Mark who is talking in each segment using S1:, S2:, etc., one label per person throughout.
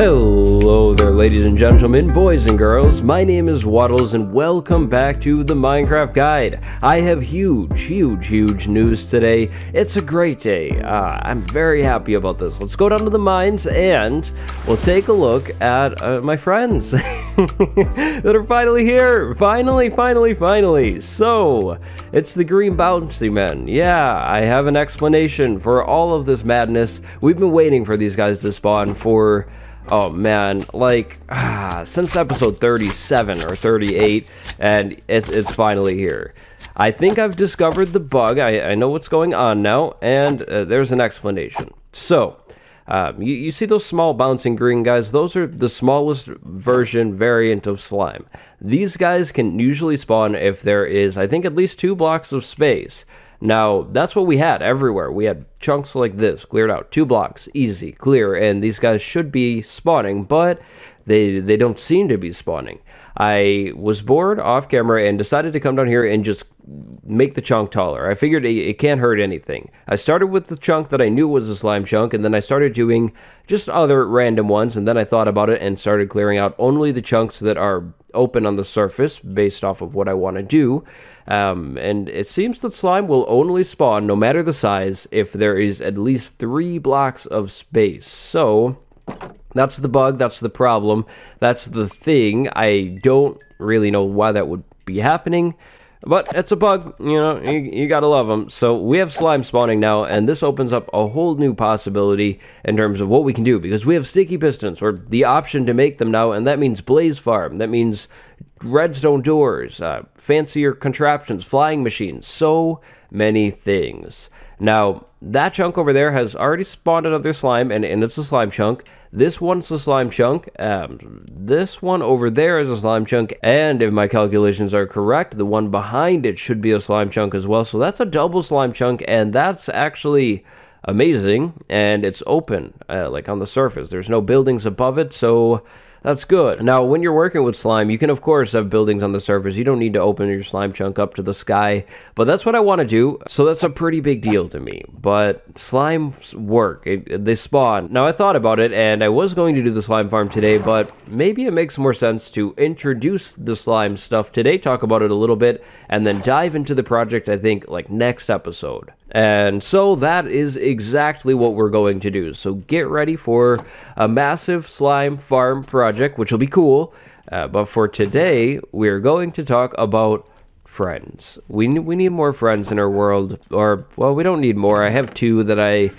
S1: Hello there, ladies and gentlemen, boys and girls. My name is Wattles, and welcome back to the Minecraft Guide. I have huge, huge, huge news today. It's a great day. Uh, I'm very happy about this. Let's go down to the mines, and we'll take a look at uh, my friends that are finally here. Finally, finally, finally. So, it's the Green Bouncy Men. Yeah, I have an explanation for all of this madness. We've been waiting for these guys to spawn for Oh man, like ah, since episode 37 or 38, and it's it's finally here. I think I've discovered the bug. I, I know what's going on now, and uh, there's an explanation. So, um, you, you see those small bouncing green guys? Those are the smallest version variant of slime. These guys can usually spawn if there is, I think, at least two blocks of space. Now, that's what we had everywhere. We had chunks like this cleared out, two blocks, easy, clear, and these guys should be spawning, but they they don't seem to be spawning. I was bored off camera and decided to come down here and just make the chunk taller. I figured it, it, can't hurt anything. I started with the chunk that I knew was a slime chunk, and then I started doing just other random ones, and then I thought about it and started clearing out only the chunks that are open on the surface based off of what I want to do. Um, and it seems that slime will only spawn, no matter the size, if there is at least three blocks of space. So, that's the bug, that's the problem, that's the thing. I don't really know why that would be happening. But it's a bug, you know, you, you, gotta love them. So we have slime spawning now, and this opens up a whole new possibility in terms of what we can do, because we have sticky pistons, or the option to make them now, and that means blaze farm, that means redstone doors, uh, fancier contraptions, flying machines, so many things. Now, that chunk over there has already spawned another slime, and, and it's a slime chunk. This one's a slime chunk. Um, this one over there is a slime chunk. And if my calculations are correct, the one behind it should be a slime chunk as well. So that's a double slime chunk. And that's actually amazing. And it's open, uh, like on the surface. There's no buildings above it. So that's good. Now, when you're working with slime, you can of course have buildings on the surface. You don't need to open your slime chunk up to the sky, but that's what I want to do. So that's a pretty big deal to me. But slimes work. It, they spawn. Now, I thought about it, and I was going to do the slime farm today, but maybe it makes more sense to introduce the slime stuff today, talk about it a little bit, and then dive into the project, I think, like next episode. And so that is exactly what we're going to do. So get ready for a massive slime farm project, which will be cool. Uh, but for today, we're going to talk about friends. We, we need more friends in our world. Or, well, we don't need more. I have two that I...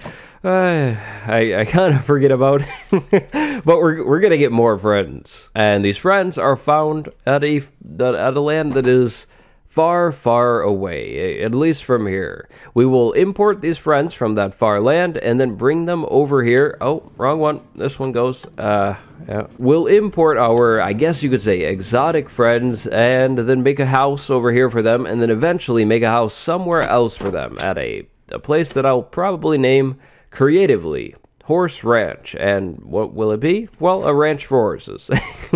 S1: Uh, I, I kind of forget about, but we're, we're gonna get more friends, and these friends are found at a at a land that is far, far away, at least from here. We will import these friends from that far land and then bring them over here. Oh, wrong one. This one goes. Uh, yeah. We'll import our, I guess you could say, exotic friends and then make a house over here for them and then eventually make a house somewhere else for them at a, a place that I'll probably name creatively Horse Ranch. And what will it be? Well, a ranch for horses.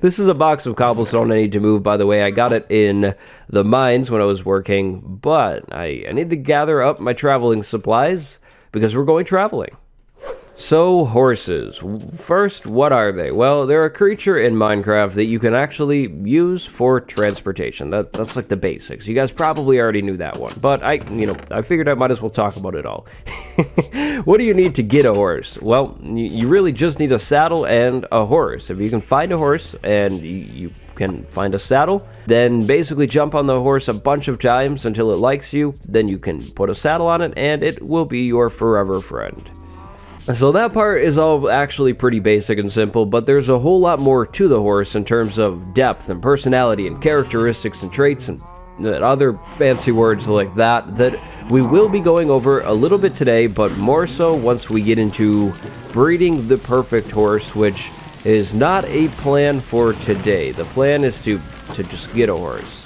S1: this is a box of cobblestone I need to move, by the way. I got it in the mines when I was working, but I, I need to gather up my traveling supplies because we're going traveling. So, horses. First, what are they? Well, they're a creature in Minecraft that you can actually use for transportation. That, that's like the basics. You guys probably already knew that one. But I, you know, I figured I might as well talk about it all. what do you need to get a horse? Well, you, really just need a saddle and a horse. If you can find a horse and you can find a saddle, then basically jump on the horse a bunch of times until it likes you. Then you can put a saddle on it and it will be your forever friend. So that part is all actually pretty basic and simple, but there's a whole lot more to the horse in terms of depth and personality and characteristics and traits and other fancy words like that that we will be going over a little bit today, but more so once we get into breeding the perfect horse, which is not a plan for today. The plan is to, to just get a horse.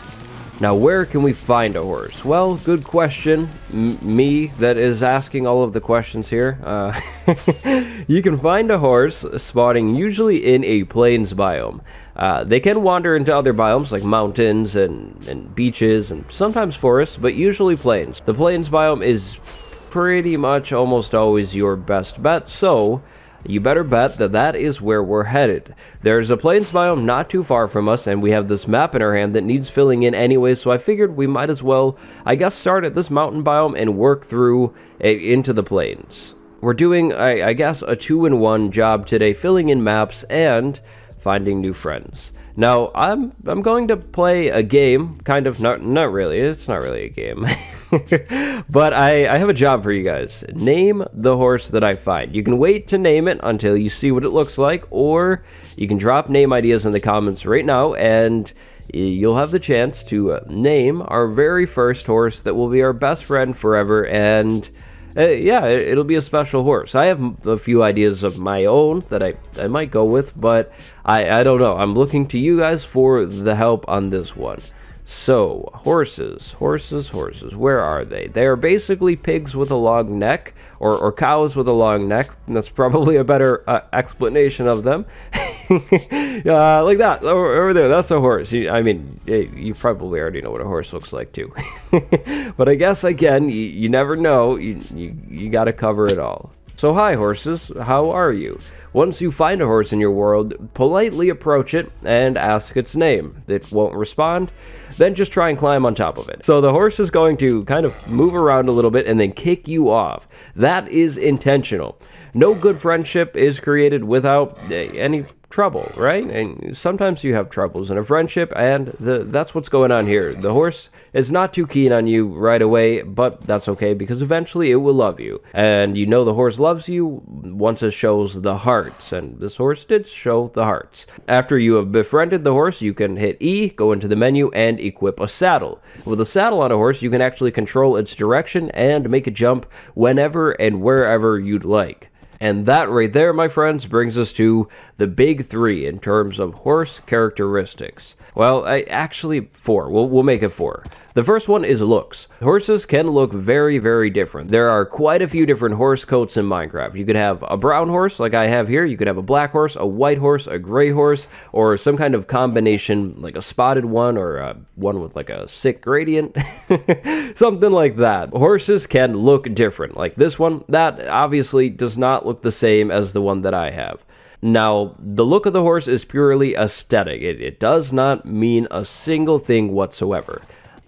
S1: Now, where can we find a horse? Well, good question. M me that is asking all of the questions here. Uh, you can find a horse spawning usually in a plains biome. Uh, they can wander into other biomes like mountains and, and beaches and sometimes forests, but usually plains. The plains biome is pretty much almost always your best bet, so you better bet that that is where we're headed. There's a plains biome not too far from us, and we have this map in our hand that needs filling in anyway, so I figured we might as well, I guess, start at this mountain biome and work through eh, into the plains. We're doing, I, I guess, a two-in-one job today, filling in maps and finding new friends. Now, I'm I'm going to play a game, kind of not not really. It's not really a game. but I, I have a job for you guys. Name the horse that I find. You can wait to name it until you see what it looks like, or you can drop name ideas in the comments right now, and you'll have the chance to uh, name our very first horse that will be our best friend forever, and uh, yeah, it, will be a special horse. I have a few ideas of my own that I, I might go with, but I, I don't know. I'm looking to you guys for the help on this one. So, horses, horses, horses, where are they? They are basically pigs with a long neck, or, or cows with a long neck. That's probably a better uh, explanation of them. uh, like that, over, over, there, that's a horse. You, I mean, you probably already know what a horse looks like too. but I guess, again, you, you never know. You, you, you gotta cover it all. So, hi, horses, how are you? Once you find a horse in your world, politely approach it and ask its name. It won't respond, then just try and climb on top of it. So the horse is going to kind of move around a little bit and then kick you off. That is intentional. No good friendship is created without eh, any trouble, right? And sometimes you have troubles in a friendship, and the, that's what's going on here. The horse is not too keen on you right away, but that's okay because eventually it will love you. And you know the horse loves you once it shows the hearts, and this horse did show the hearts. After you have befriended the horse, you can hit E, go into the menu, and equip a saddle. With a saddle on a horse, you can actually control its direction and make it jump whenever and wherever you'd like. And that right there, my friends, brings us to the big three in terms of horse characteristics. Well, I, actually, four. We'll, we'll make it four. The first one is looks. Horses can look very, very different. There are quite a few different horse coats in Minecraft. You could have a brown horse, like I have here. You could have a black horse, a white horse, a gray horse, or some kind of combination, like a spotted one or a, one with like a sick gradient. Something like that. Horses can look different. Like this one, that obviously does not look the same as the one that I have. Now, the look of the horse is purely aesthetic. It, it does not mean a single thing whatsoever.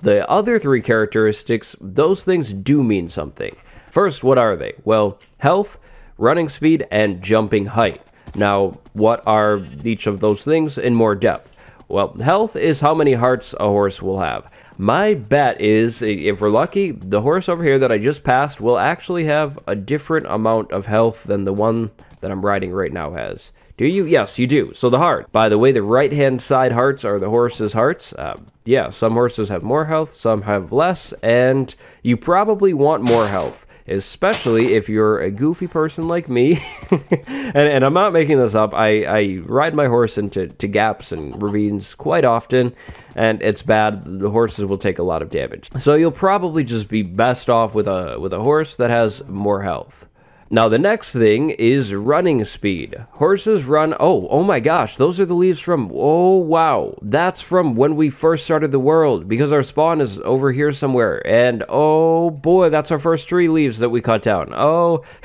S1: The other three characteristics, those things do mean something. First, what are they? Well, health, running speed, and jumping height. Now, what are each of those things in more depth? Well, health is how many hearts a horse will have. My bet is, if we're lucky, the horse over here that I just passed will actually have a different amount of health than the one that I'm riding right now has. Do you? Yes, you do. So the heart. By the way, the right-hand side hearts are the horse's hearts. Uh, yeah, some horses have more health, some have less, and you probably want more health, especially if you're a goofy person like me. and, and, I'm not making this up. I, I ride my horse into to gaps and ravines quite often, and it's bad. The horses will take a lot of damage. So you'll probably just be best off with a with a horse that has more health. Now the next thing is running speed. Horses run, oh, oh my gosh, those are the leaves from, oh wow, that's from when we first started the world, because our spawn is over here somewhere, and oh boy, that's our first tree leaves that we cut down. Oh,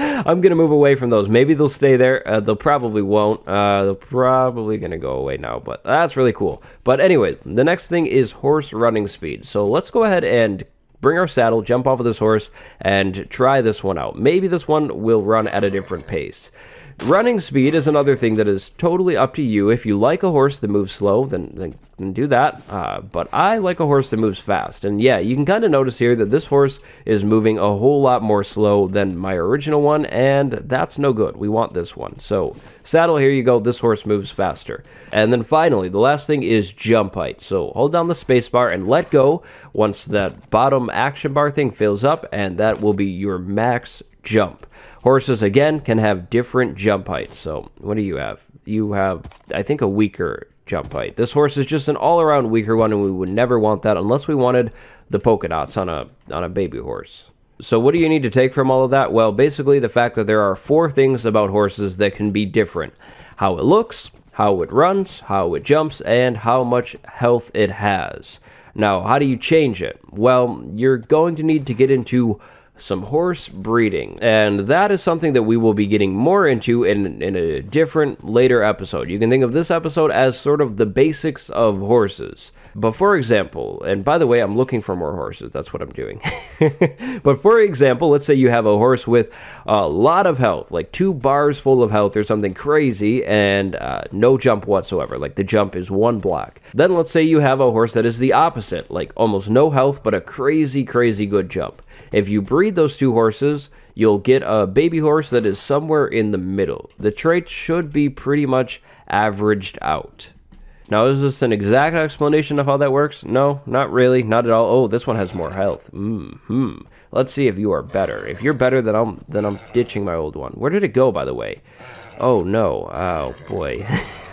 S1: I'm gonna move away from those. Maybe they'll stay there, uh, they'll probably won't, uh, they're probably gonna go away now, but that's really cool. But anyway, the next thing is horse running speed. So let's go ahead and bring our saddle, jump off of this horse, and try this one out. Maybe this one will run at a different pace. Running speed is another thing that is totally up to you. If you like a horse that moves slow, then, then, then do that. Uh, but I like a horse that moves fast. And yeah, you can kind of notice here that this horse is moving a whole lot more slow than my original one, and that's no good. We want this one. So, saddle, here you go. This horse moves faster. And then finally, the last thing is jump height. So, hold down the spacebar and let go once that bottom action bar thing fills up, and that will be your max jump. Horses, again, can have different jump heights. So, what do you have? You have, I think, a weaker jump height. This horse is just an all-around weaker one, and we would never want that unless we wanted the polka dots on a, on a baby horse. So what do you need to take from all of that? Well, basically the fact that there are four things about horses that can be different. How it looks, how it runs, how it jumps, and how much health it has. Now, how do you change it? Well, you're going to need to get into some horse breeding. And that is something that we will be getting more into in, in a different later episode. You can think of this episode as sort of the basics of horses. But for example, and by the way, I'm looking for more horses. That's what I'm doing. but for example, let's say you have a horse with a lot of health, like two bars full of health or something crazy, and uh, no jump whatsoever. Like the jump is one block. Then let's say you have a horse that is the opposite, like almost no health, but a crazy, crazy good jump. If you breed those two horses, you'll get a baby horse that is somewhere in the middle. The traits should be pretty much averaged out. Now, is this an exact explanation of how that works? No, not really, not at all. Oh, this one has more health. Hmm. hmm. Let's see if you are better. If you're better, then I'm then I'm ditching my old one. Where did it go, by the way? Oh no. Oh boy.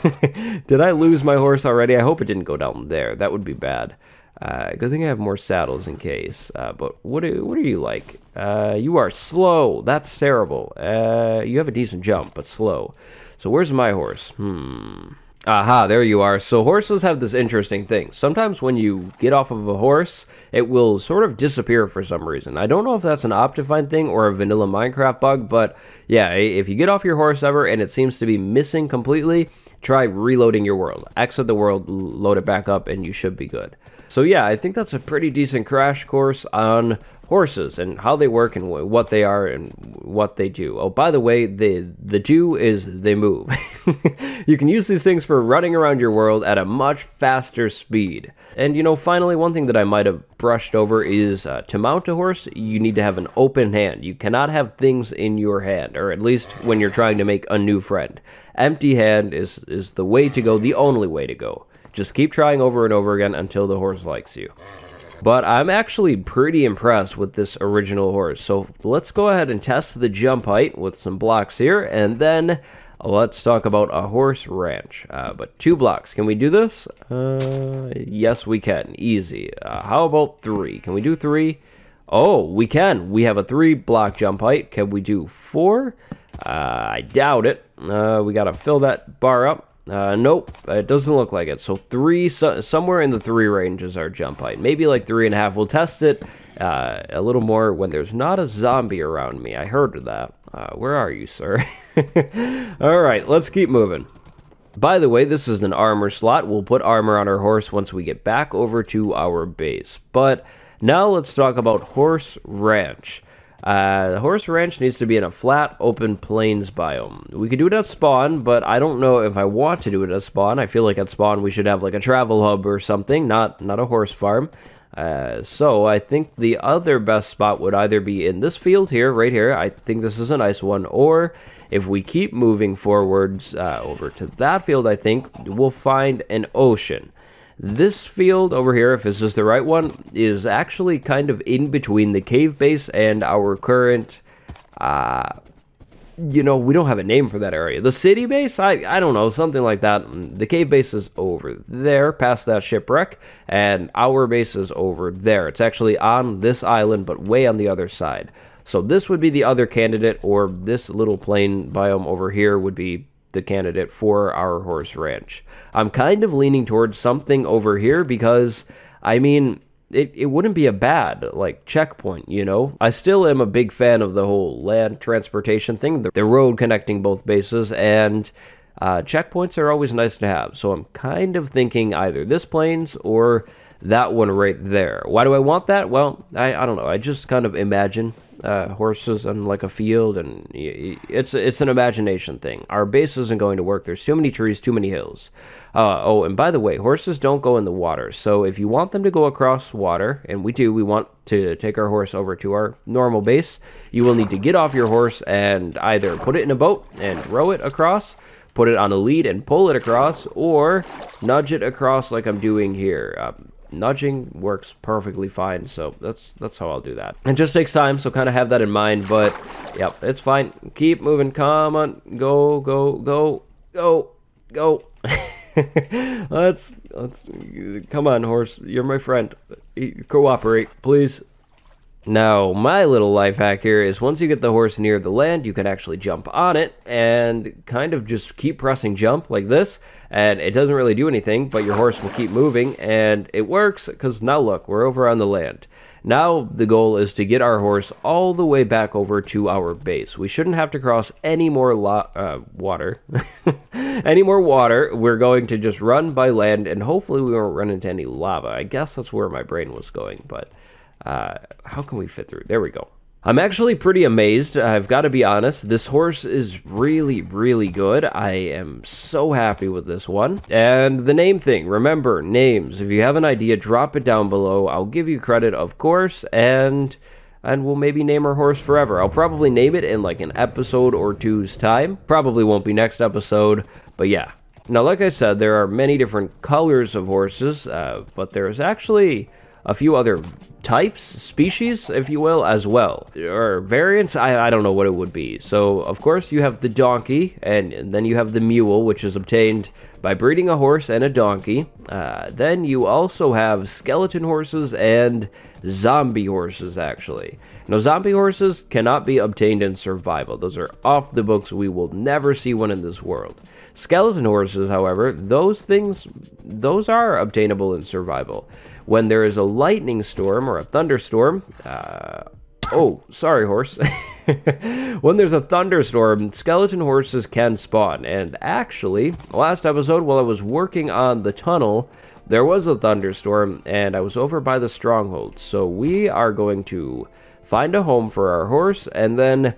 S1: did I lose my horse already? I hope it didn't go down there. That would be bad. Uh, good thing I have more saddles in case. Uh, but what do, what are you like? Uh, you are slow. That's terrible. Uh, you have a decent jump, but slow. So where's my horse? Hmm. Aha, there you are. So horses have this interesting thing. Sometimes when you get off of a horse, it will sort of disappear for some reason. I don't know if that's an Optifine thing or a vanilla Minecraft bug, but yeah, if you get off your horse ever and it seems to be missing completely, try reloading your world. Exit the world, load it back up, and you should be good. So yeah, I think that's a pretty decent crash course on horses and how they work and what they are and what they do. Oh, by the way, the the do is they move. you can use these things for running around your world at a much faster speed. And you know, finally, one thing that I might have brushed over is uh, to mount a horse, you need to have an open hand. You cannot have things in your hand, or at least when you're trying to make a new friend. Empty hand is is the way to go, the only way to go. Just keep trying over and over again until the horse likes you. But I'm actually pretty impressed with this original horse. So let's go ahead and test the jump height with some blocks here. And then let's talk about a horse ranch. Uh, but two blocks. Can we do this? Uh, yes, we can. Easy. Uh, how about three? Can we do three? Oh, we can. We have a three block jump height. Can we do four? Uh, I doubt it. Uh, we got to fill that bar up. Uh, nope, it doesn't look like it. So three, so, somewhere in the three range is our jump height. Maybe like three and a half. We'll test it uh, a little more when there's not a zombie around me. I heard of that. Uh, where are you, sir? All right, let's keep moving. By the way, this is an armor slot. We'll put armor on our horse once we get back over to our base. But now let's talk about Horse Ranch. Uh, the horse ranch needs to be in a flat, open plains biome. We could do it at spawn, but I don't know if I want to do it at spawn. I feel like at spawn we should have like a travel hub or something, not not a horse farm. Uh, so I think the other best spot would either be in this field here, right here. I think this is a nice one, or if we keep moving forwards uh, over to that field, I think we'll find an ocean. This field over here, if this is the right one, is actually kind of in between the cave base and our current, uh, you know, we don't have a name for that area. The city base? I, I don't know, something like that. The cave base is over there, past that shipwreck, and our base is over there. It's actually on this island, but way on the other side. So this would be the other candidate, or this little plain biome over here would be the candidate for our horse ranch. I'm kind of leaning towards something over here because, I mean, it, it wouldn't be a bad like checkpoint you know i still am a big fan of the whole land transportation thing the, the road connecting both bases and uh, checkpoints are always nice to have so i'm kind of thinking either this plains or that one right there why do i want that well i, I don't know i just kind of imagine uh, horses on like a field, and it's it's an imagination thing. Our base isn't going to work. There's too many trees, too many hills. Uh, oh, and by the way, horses don't go in the water. So if you want them to go across water, and we do, we want to take our horse over to our normal base. You will need to get off your horse and either put it in a boat and row it across, put it on a lead and pull it across, or nudge it across like I'm doing here. Um, nudging works perfectly fine so that's that's how i'll do that. It just takes time so kind of have that in mind but yep it's fine. Keep moving. Come on. Go go go go go. Let's let's come on horse. You're my friend. Cooperate please now, my little life hack here is once you get the horse near the land, you can actually jump on it and kind of just keep pressing jump like this. And it doesn't really do anything, but your horse will keep moving. And it works because now look, we're over on the land. Now the goal is to get our horse all the way back over to our base. We shouldn't have to cross any more uh, water. any more water. We're going to just run by land and hopefully we won't run into any lava. I guess that's where my brain was going, but uh, how can we fit through? There we go. I'm actually pretty amazed. I've got to be honest. This horse is really, really good. I am so happy with this one. And the name thing, remember, names. If you have an idea, drop it down below. I'll give you credit, of course, and and we'll maybe name our horse forever. I'll probably name it in like an episode or two's time. Probably won't be next episode, but yeah. Now, like I said, there are many different colors of horses, uh, but there's actually a few other types, species, if you will, as well. Or variants, I, I don't know what it would be. So, of course, you have the donkey, and, then you have the mule, which is obtained by breeding a horse and a donkey. Uh, then you also have skeleton horses and zombie horses, actually. Now, zombie horses cannot be obtained in survival. Those are off the books. We will never see one in this world. Skeleton horses, however, those things, those are obtainable in survival when there is a lightning storm or a thunderstorm, uh, oh, sorry, horse. when there's a thunderstorm, skeleton horses can spawn. And actually, last episode, while I was working on the tunnel, there was a thunderstorm, and I was over by the stronghold. So we are going to find a home for our horse, and then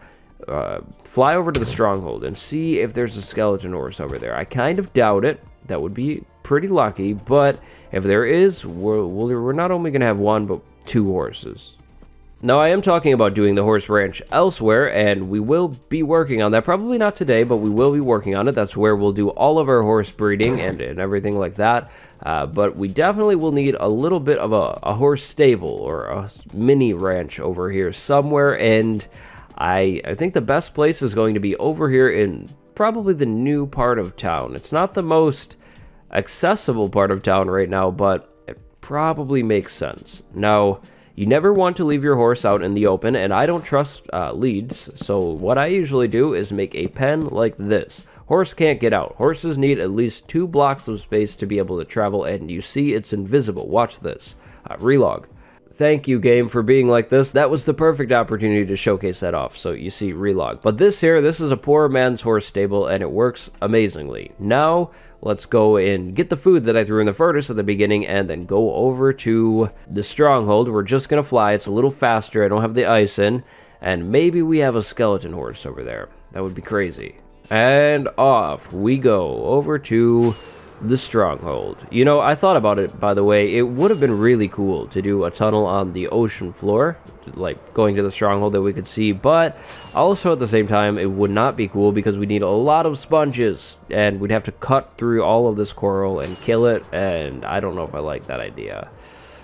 S1: uh, fly over to the stronghold and see if there's a skeleton horse over there. I kind of doubt it. That would be pretty lucky, but if there is, we're, we're not only going to have one, but two horses. Now, I am talking about doing the horse ranch elsewhere, and we will be working on that. Probably not today, but we will be working on it. That's where we'll do all of our horse breeding and, and everything like that. Uh, but we definitely will need a little bit of a, a horse stable or a mini ranch over here somewhere. And I, I think the best place is going to be over here in probably the new part of town. It's not the most accessible part of town right now, but it probably makes sense. Now, you never want to leave your horse out in the open, and I don't trust uh, leads, so what I usually do is make a pen like this. Horse can't get out. Horses need at least two blocks of space to be able to travel, and you see it's invisible. Watch this. Uh, relog. Thank you, game, for being like this. That was the perfect opportunity to showcase that off, so you see relog. But this here, this is a poor man's horse stable, and it works amazingly. Now, let's go and get the food that I threw in the furnace at the beginning and then go over to the stronghold. We're just going to fly. It's a little faster. I don't have the ice in. And maybe we have a skeleton horse over there. That would be crazy. And off we go over to the stronghold. You know, I thought about it, by the way. It would have been really cool to do a tunnel on the ocean floor, like going to the stronghold that we could see, but also at the same time, it would not be cool because we need a lot of sponges, and we'd have to cut through all of this coral and kill it, and I don't know if I like that idea.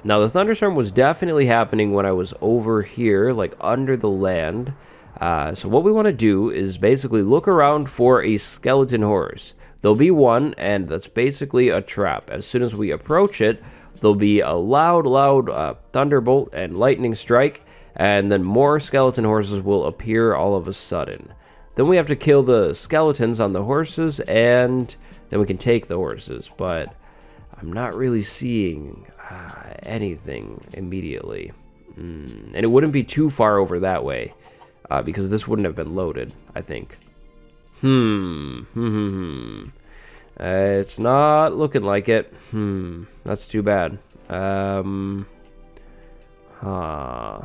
S1: Now, the thunderstorm was definitely happening when I was over here, like under the land. Uh, so what we want to do is basically look around for a skeleton horse. There'll be one, and that's basically a trap. As soon as we approach it, there'll be a loud, loud uh, thunderbolt and lightning strike, and then more skeleton horses will appear all of a sudden. Then we have to kill the skeletons on the horses, and then we can take the horses. But I'm not really seeing uh, anything immediately. Mm. And it wouldn't be too far over that way, uh, because this wouldn't have been loaded, I think. Hmm. Hmm. Uh, it's not looking like it. Hmm. That's too bad. Um. Huh.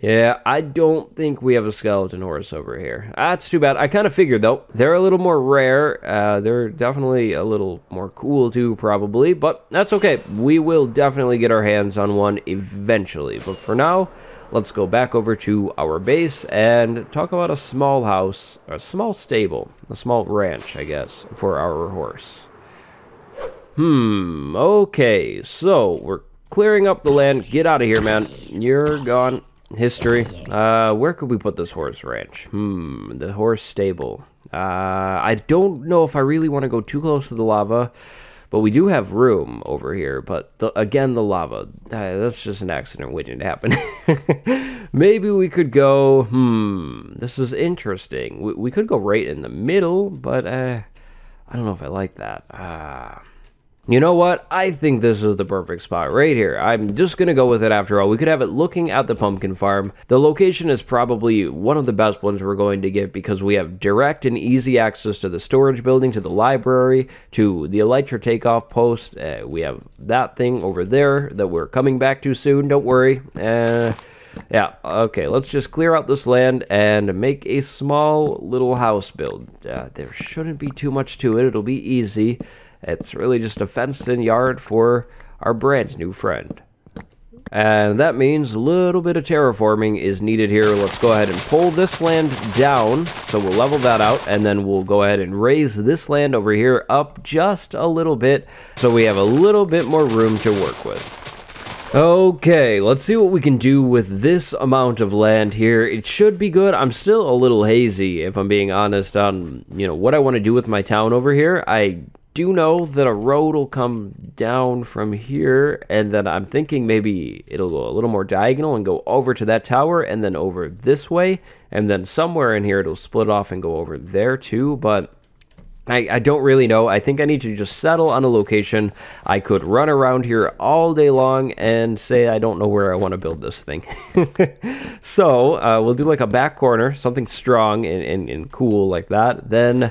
S1: Yeah, I don't think we have a skeleton horse over here. That's too bad. I kind of figured, though. They're a little more rare. Uh, they're definitely a little more cool, too, probably. But that's okay. We will definitely get our hands on one eventually. But for now, let's go back over to our base and talk about a small house, a small stable, a small ranch, I guess, for our horse. Hmm, okay, so we're clearing up the land. Get out of here, man. You're gone. History. Uh, where could we put this horse ranch? Hmm, the horse stable. Uh, I don't know if I really want to go too close to the lava. But we do have room over here. But the, again, the lava. That's just an accident waiting to happen. Maybe we could go, hmm, this is interesting. We, we could go right in the middle, but uh, I don't know if I like that. Uh, You know what? I think this is the perfect spot right here. I'm just gonna go with it after all. We could have it looking at the pumpkin farm. The location is probably one of the best ones we're going to get because we have direct and easy access to the storage building, to the library, to the Elytra takeoff post. Uh, we have that thing over there that we're coming back to soon. Don't worry. Uh, yeah, okay, let's just clear out this land and make a small little house build. Uh, there shouldn't be too much to it. It'll be easy. It's really just a fenced-in yard for our brand new friend. And that means a little bit of terraforming is needed here. Let's go ahead and pull this land down. So we'll level that out, and then we'll go ahead and raise this land over here up just a little bit. So we have a little bit more room to work with. Okay, let's see what we can do with this amount of land here. It should be good. I'm still a little hazy, if I'm being honest, on, you know, what I want to do with my town over here. I do know that a road will come down from here, and then I'm thinking maybe it'll go a little more diagonal and go over to that tower, and then over this way, and then somewhere in here it'll split off and go over there too, but... I, I don't really know. I think I need to just settle on a location. I could run around here all day long and say I don't know where I want to build this thing. so uh, we'll do like a back corner, something strong and, and, and cool like that. Then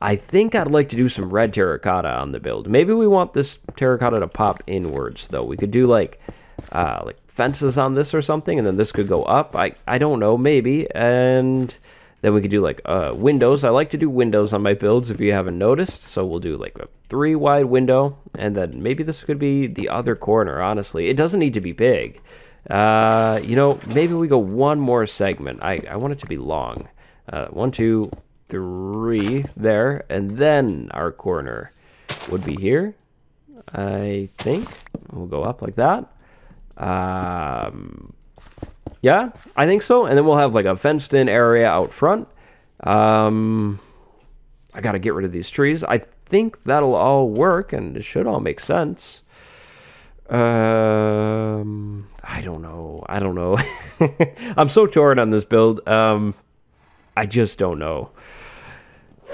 S1: I think I'd like to do some red terracotta on the build. Maybe we want this terracotta to pop inwards, though. We could do, like, uh, like fences on this or something, and then this could go up. I, I don't know, maybe. And then we could do, like, uh, windows. I like to do windows on my builds, if you haven't noticed. So we'll do, like, a three-wide window, and then maybe this could be the other corner, honestly. It doesn't need to be big. Uh, you know, maybe we go one more segment. I, I want it to be long. Uh, one, two, three there, and then our corner would be here, I think. We'll go up like that. Um, yeah, I think so. And then we'll have like a fenced in area out front. Um, I got to get rid of these trees. I think that'll all work and it should all make sense. Um, I don't know. I don't know. I'm so torn on this build. Um, I just don't know.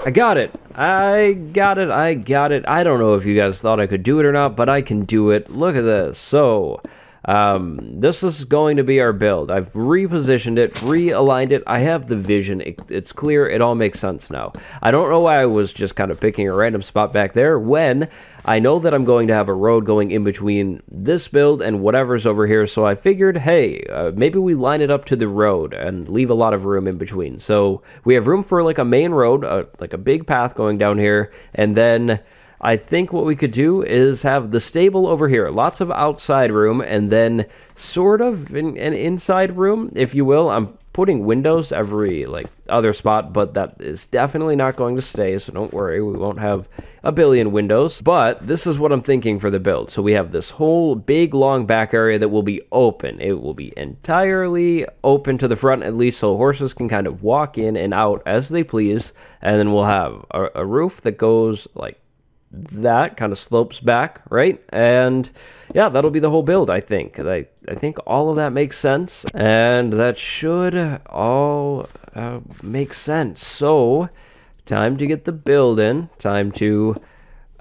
S1: I got it. I got it. I got it. I don't know if you guys thought I could do it or not, but I can do it. Look at this. So, um, this is going to be our build. I've repositioned it, realigned it. I have the vision. It, it's clear. It all makes sense now. I don't know why I was just kind of picking a random spot back there when I know that I'm going to have a road going in between this build and whatever's over here. So I figured, hey, uh, maybe we line it up to the road and leave a lot of room in between. So we have room for like a main road, uh, like a big path going down here. And then I think what we could do is have the stable over here, lots of outside room, and then sort of an, an inside room, if you will. I'm putting windows every like other spot, but that is definitely not going to stay, so don't worry, we won't have a billion windows. But this is what I'm thinking for the build. So we have this whole big long back area that will be open. It will be entirely open to the front at least so horses can kind of walk in and out as they please. And then we'll have a, a roof that goes like that kind of slopes back, right? And yeah, that'll be the whole build, I think. I, I think all of that makes sense, and that should all uh, make sense. So, time to get the build in. Time to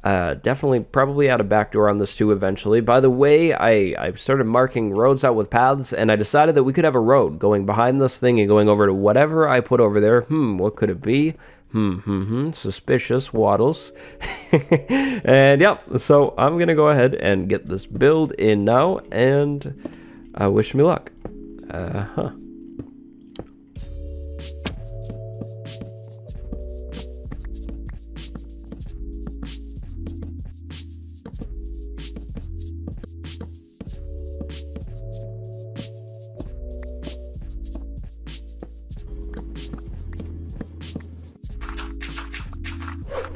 S1: uh, definitely probably add a backdoor on this too eventually. By the way, I, I started marking roads out with paths, and I decided that we could have a road going behind this thing and going over to whatever I put over there. Hmm, what could it be? Hmm, hmm, hmm. Suspicious Wattles. and yep, so I'm to go ahead and get this build in now, and uh, wish me luck. Uh huh.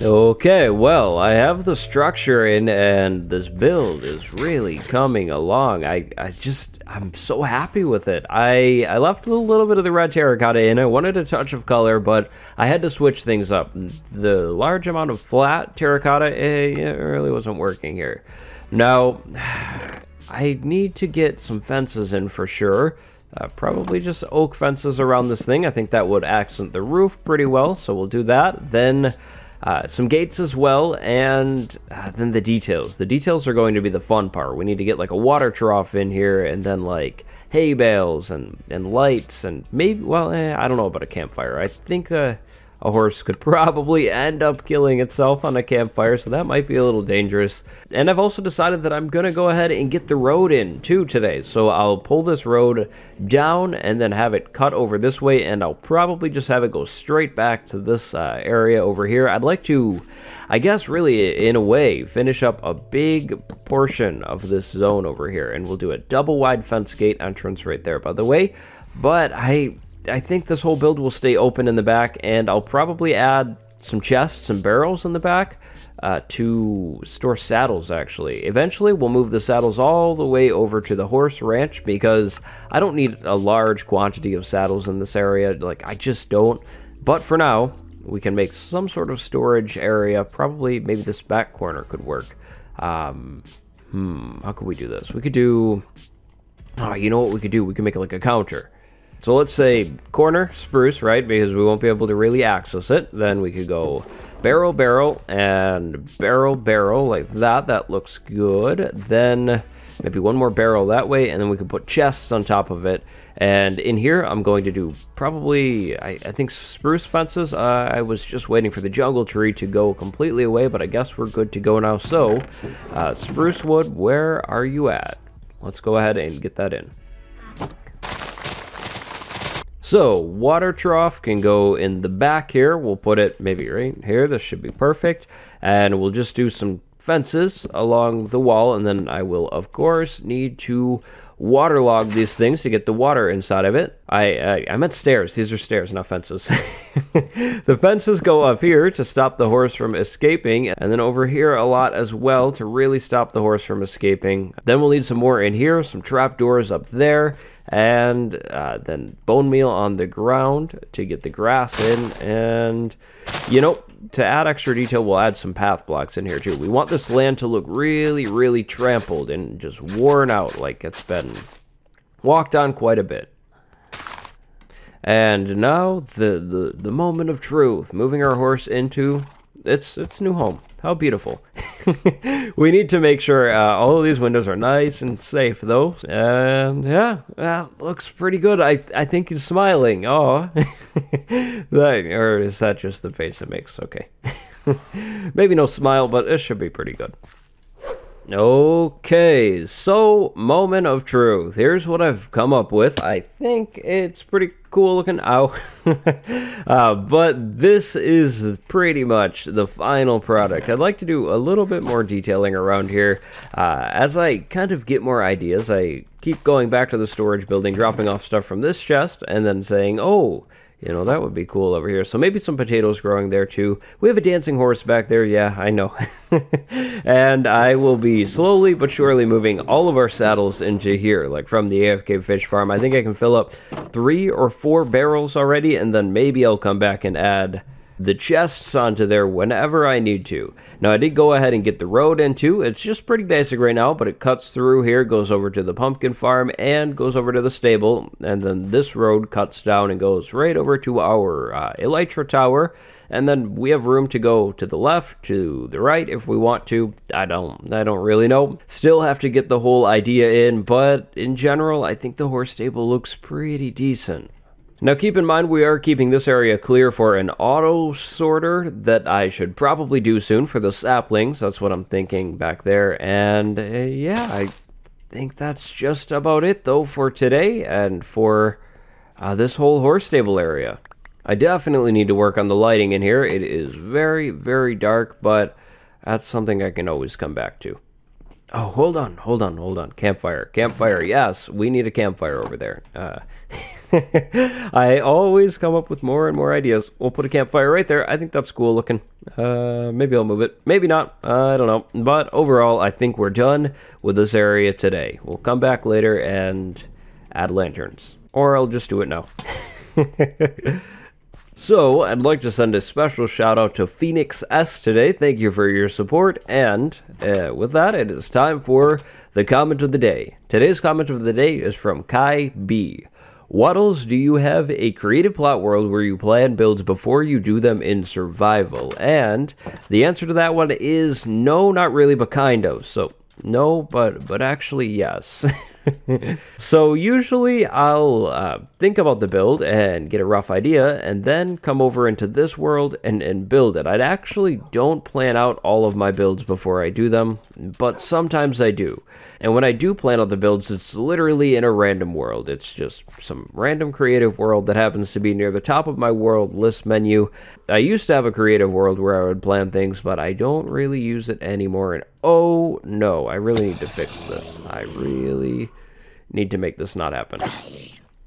S1: Okay, well, I have the structure in and this build is really coming along. I, I just, I'm so happy with it. I, I left a little bit of the red terracotta in. I wanted a touch of color, but I had to switch things up. The large amount of flat terracotta, eh, it really wasn't working here. Now, I need to get some fences in for sure. Uh, probably just oak fences around this thing. I think that would accent the roof pretty well, so we'll do that. Then uh, some gates as well, and uh, then the details. The details are going to be the fun part. We need to get like a water trough in here, and then like hay bales and and lights, and maybe well, eh, I don't know about a campfire. I think uh, a horse could probably end up killing itself on a campfire, so that might be a little dangerous. And I've also decided that I'm going to go ahead and get the road in too today. So I'll pull this road down and then have it cut over this way, and I'll probably just have it go straight back to this uh, area over here. I'd like to, I guess, really, in a way, finish up a big portion of this zone over here, and we'll do a double wide fence gate entrance right there, by the way. But I I think this whole build will stay open in the back, and I'll probably add some chests and barrels in the back uh, to store saddles, actually. Eventually, we'll move the saddles all the way over to the horse ranch because I don't need a large quantity of saddles in this area. Like, I just don't. But for now, we can make some sort of storage area. Probably, maybe this back corner could work. Um, hmm, how could we do this? We could do... Oh, you know what we could do? We could make it like a counter. So let's say corner, spruce, right? Because we won't be able to really access it. Then we could go barrel, barrel, and barrel, barrel, like that. That looks good. Then maybe one more barrel that way, and then we can put chests on top of it. And in here, I'm going to do probably, I, I think, spruce fences. Uh, I was just waiting for the jungle tree to go completely away, but I guess we're good to go now. So, uh, spruce wood, where are you at? Let's go ahead and get that in. So, water trough can go in the back here. We'll put it maybe right here. This should be perfect. And we'll just do some fences along the wall. And then I will, of course, need to waterlog these things to get the water inside of it. I, I, I meant stairs. These are stairs, not fences. the fences go up here to stop the horse from escaping, and then over here a lot as well to really stop the horse from escaping. Then we'll need some more in here, some trap doors up there, and uh, then bone meal on the ground to get the grass in. And, you know, to add extra detail, we'll add some path blocks in here too. We want this land to look really, really trampled and just worn out like it's been walked on quite a bit. And now the, the, the moment of truth, moving our horse into its its new home. How beautiful. we need to make sure uh, all of these windows are nice and safe, though. And yeah, that looks pretty good. I I think he's smiling. Oh, that, or is that just the face it makes? Okay. Maybe no smile, but it should be pretty good. Okay, so moment of truth. Here's what I've come up with. I think it's pretty cool looking. Ow. uh, but this is pretty much the final product. I'd like to do a little bit more detailing around here. Uh, as I kind of get more ideas, I keep going back to the storage building, dropping off stuff from this chest, and then saying, oh, you know, that would be cool over here. So maybe some potatoes growing there too. We have a dancing horse back there. Yeah, I know. and I will be slowly but surely moving all of our saddles into here, like from the AFK fish farm. I think I can fill up three or four barrels already, and then maybe I'll come back and add the chests onto there whenever I need to. Now, I did go ahead and get the road into. It's just pretty basic right now, but it cuts through here, goes over to the pumpkin farm, and goes over to the stable. And then this road cuts down and goes right over to our uh, Elytra Tower. And then we have room to go to the left, to the right if we want to. I don't I don't really know. Still have to get the whole idea in, but in general, I think the horse stable looks pretty decent. Now keep in mind we are keeping this area clear for an auto sorter that I should probably do soon for the saplings. That's what I'm thinking back there. And uh, yeah, I think that's just about it though for today and for uh, this whole horse stable area. I definitely need to work on the lighting in here. It is very, very dark, but that's something I can always come back to. Oh, hold on, hold on, hold on. Campfire, campfire. Yes, we need a campfire over there. Uh, I always come up with more and more ideas. We'll put a campfire right there. I think that's cool looking. Uh, maybe I'll move it. Maybe not. Uh, I don't know. But overall, I think we're done with this area today. We'll come back later and add lanterns. Or I'll just do it now. So, I'd like to send a special shout out to Phoenix S today. Thank you for your support. And uh, with that, it is time for the comment of the day. Today's comment of the day is from Kai B. Wattles, do you have a creative plot world where you plan builds before you do them in survival? And the answer to that one is no, not really, but kind of. So no, but but actually yes. so usually I'll uh, think about the build and get a rough idea and then come over into this world and, and build it. I actually don't plan out all of my builds before I do them, but sometimes I do. And when I do plan out the builds, it's literally in a random world. It's just some random creative world that happens to be near the top of my world list menu. I used to have a creative world where I would plan things, but I don't really use it anymore. And oh no, I really need to fix this. I really need to make this not happen.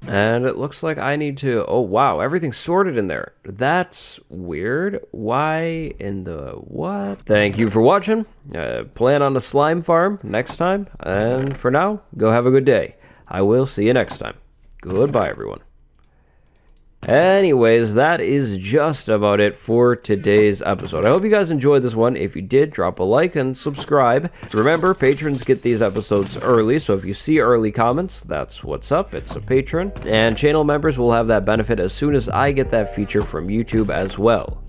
S1: And it looks like I need to... Oh, wow. Everything's sorted in there. That's weird. Why in the... What? Thank you for watching. Uh, plan on a slime farm next time. And for now, go have a good day. I will see you next time. Goodbye, everyone. Anyways, that is just about it for today's episode. I hope you guys enjoyed this one. If you did, drop a like and subscribe. Remember, patrons get these episodes early, so if you see early comments, that's what's up. It's a patron. And channel members will have that benefit as soon as I get that feature from YouTube as well.